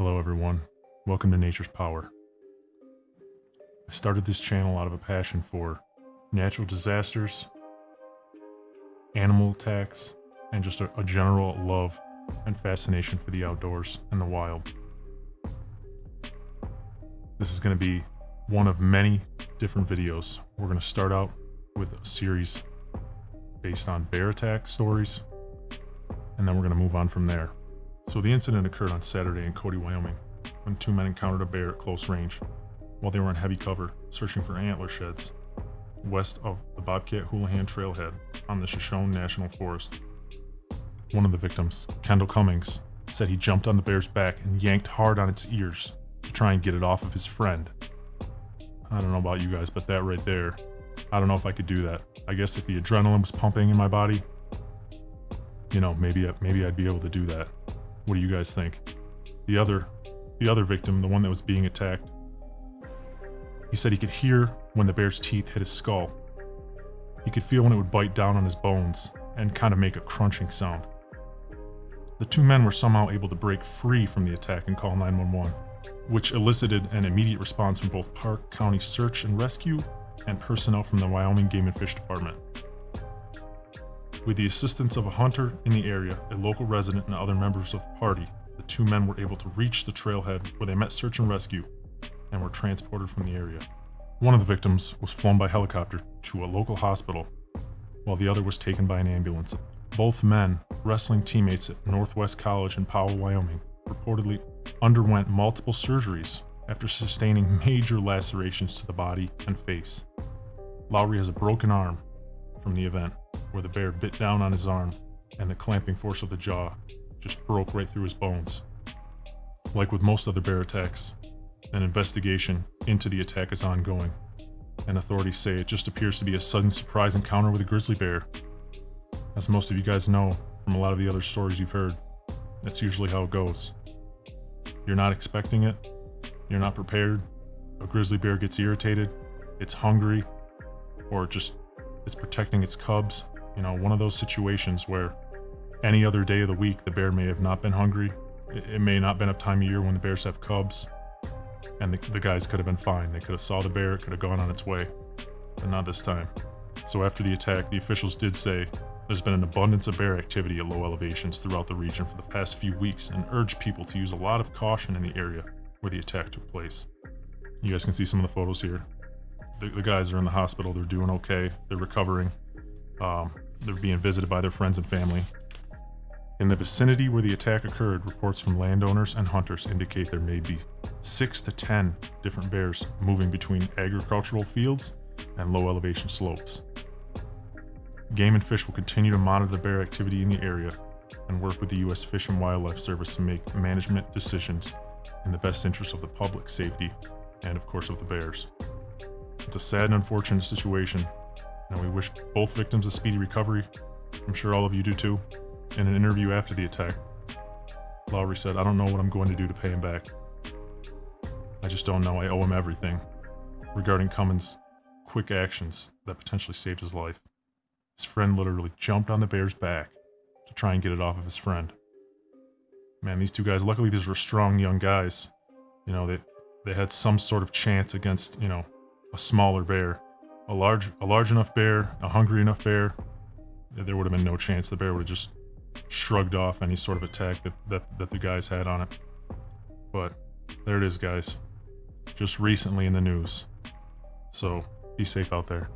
Hello, everyone. Welcome to Nature's Power. I started this channel out of a passion for natural disasters, animal attacks, and just a, a general love and fascination for the outdoors and the wild. This is going to be one of many different videos. We're going to start out with a series based on bear attack stories, and then we're going to move on from there. So the incident occurred on Saturday in Cody, Wyoming, when two men encountered a bear at close range while they were in heavy cover searching for antler sheds west of the Bobcat Houlihan Trailhead on the Shoshone National Forest. One of the victims, Kendall Cummings, said he jumped on the bear's back and yanked hard on its ears to try and get it off of his friend. I don't know about you guys, but that right there, I don't know if I could do that. I guess if the adrenaline was pumping in my body, you know, maybe maybe I'd be able to do that. What do you guys think? The other the other victim, the one that was being attacked, he said he could hear when the bear's teeth hit his skull. He could feel when it would bite down on his bones and kind of make a crunching sound. The two men were somehow able to break free from the attack and call 911, which elicited an immediate response from both Park County Search and Rescue and personnel from the Wyoming Game and Fish Department. With the assistance of a hunter in the area, a local resident, and other members of the party, the two men were able to reach the trailhead where they met search and rescue and were transported from the area. One of the victims was flown by helicopter to a local hospital, while the other was taken by an ambulance. Both men, wrestling teammates at Northwest College in Powell, Wyoming, reportedly underwent multiple surgeries after sustaining major lacerations to the body and face. Lowry has a broken arm from the event, where the bear bit down on his arm and the clamping force of the jaw just broke right through his bones. Like with most other bear attacks, an investigation into the attack is ongoing, and authorities say it just appears to be a sudden surprise encounter with a grizzly bear. As most of you guys know from a lot of the other stories you've heard, that's usually how it goes. You're not expecting it, you're not prepared, a grizzly bear gets irritated, it's hungry, or just it's protecting its cubs. You know, one of those situations where any other day of the week the bear may have not been hungry. It may not been a time of year when the bears have cubs and the, the guys could have been fine. They could have saw the bear, it could have gone on its way, but not this time. So after the attack, the officials did say there's been an abundance of bear activity at low elevations throughout the region for the past few weeks and urged people to use a lot of caution in the area where the attack took place. You guys can see some of the photos here. The, the guys are in the hospital, they're doing okay, they're recovering. Um, they're being visited by their friends and family. In the vicinity where the attack occurred, reports from landowners and hunters indicate there may be 6 to 10 different bears moving between agricultural fields and low elevation slopes. Game and Fish will continue to monitor the bear activity in the area and work with the U.S. Fish and Wildlife Service to make management decisions in the best interest of the public safety and, of course, of the bears. It's a sad and unfortunate situation, and we wish both victims a speedy recovery. I'm sure all of you do too. In an interview after the attack, Lowry said, I don't know what I'm going to do to pay him back. I just don't know. I owe him everything. Regarding Cummins' quick actions that potentially saved his life. His friend literally jumped on the bear's back to try and get it off of his friend. Man, these two guys, luckily these were strong young guys. You know, they they had some sort of chance against, you know, a smaller bear. A large a large enough bear, a hungry enough bear, there would have been no chance. The bear would have just shrugged off any sort of attack that, that, that the guys had on it. But there it is, guys. Just recently in the news. So be safe out there.